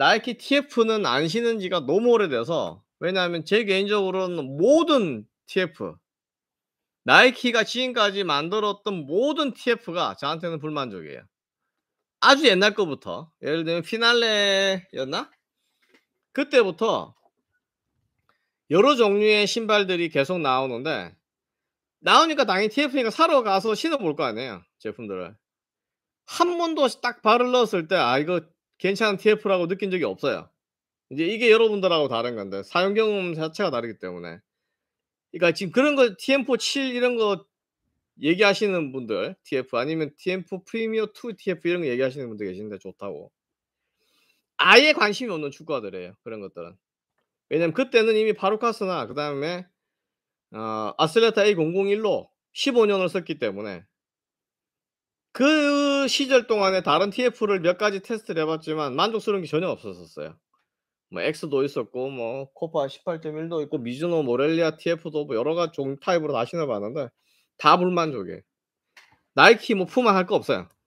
나이키 TF는 안 신은 지가 너무 오래돼서 왜냐하면 제 개인적으로는 모든 TF 나이키가 지금까지 만들었던 모든 TF가 저한테는 불만족이에요. 아주 옛날 거부터 예를 들면 피날레였나? 그때부터 여러 종류의 신발들이 계속 나오는데 나오니까 당연히 TF니까 사러 가서 신어 볼 거 아니에요, 제품들을. 한 번도 딱 발을 넣었을 때 '아 이거 괜찮은 TF'라고 느낀 적이 없어요. 이제 이게 여러분들하고 다른 건데 사용 경험 자체가 다르기 때문에. 그러니까 지금 그런 거 TM4 7 이런 거 얘기하시는 분들 TF 아니면 TM4 프리미어 2 TF 이런 거 얘기하시는 분들 계신데 좋다고. 아예 관심이 없는 축구화들이에요, 그런 것들은. 왜냐면 그때는 이미 파루카스나 그 다음에 어 아슬레타 A001로 15 년을 썼기 때문에 그 시절 동안에 다른 TF를 몇 가지 테스트를 해 봤지만 만족스러운 게 전혀 없었었어요. 뭐 X도 있었고 뭐 코파 18.1도 있고 미즈노 모렐리아 TF도 뭐 여러 가지 종 타입으로 다 신어 봤는데 다 불만족이에요. 나이키 뭐 푸마 할 거 없어요.